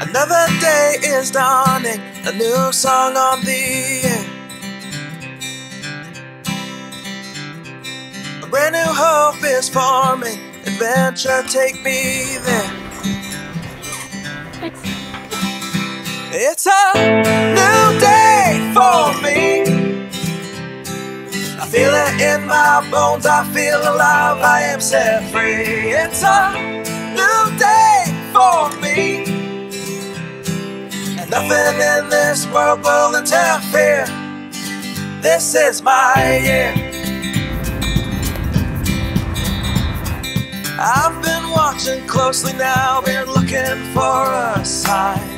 Another day is dawning, a new song on the air. A brand new hope is forming, adventure take me there. It's a my bones, I feel alive, I am set free. It's a new day for me. And nothing in this world will interfere. This is my year. I've been watching closely now, been looking for a sign.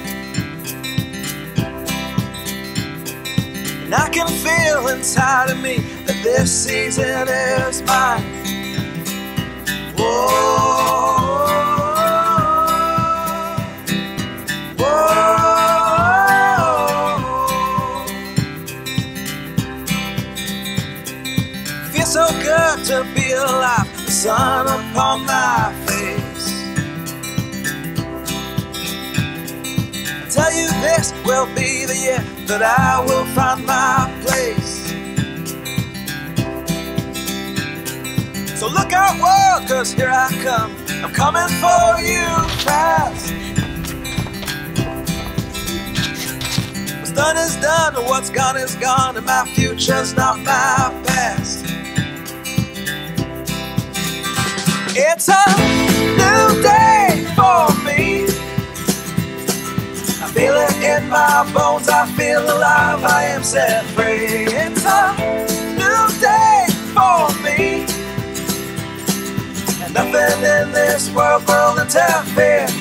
And I can feel inside of me that this season is mine. Whoa. Whoa. Feels so good to be alive, the sun upon my face. This will be the year that I will find my place. So look out, world, cause here I come. I'm coming for you fast. What's done is done, and what's gone is gone, and my future's not my past. It's a feel it in my bones, I feel alive, I am set free. It's a new day for me. And nothing in this world will interfere.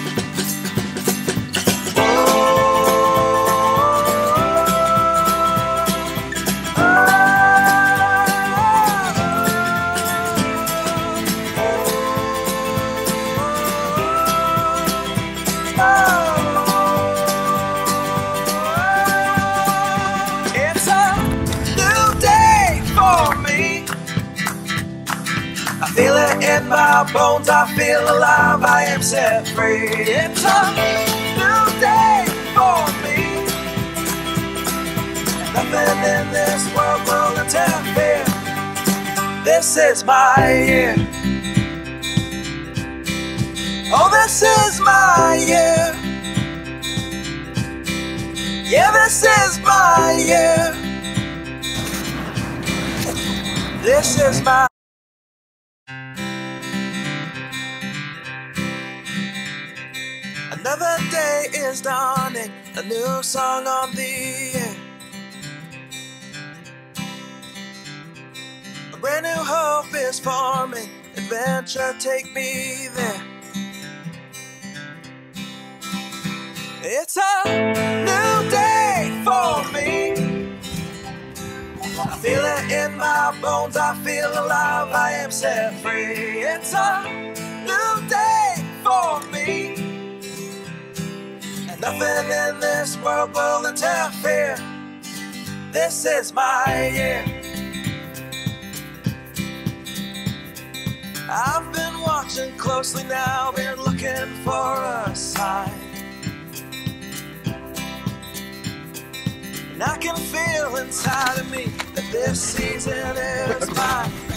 My bones, I feel alive, I am set free. It's a new day for me. Nothing in this world will interfere. This is my year. Oh, this is my year. Yeah, this is my year. This is my Another day is dawning, a new song on the air. A brand new hope is forming, adventure take me there. It's a new day for me. I feel it in my bones, I feel alive, I am set free. It's a new day for me. Nothing in this world will interfere. This is my year. I've been watching closely now, been looking for a sign. And I can feel inside of me that this season is mine.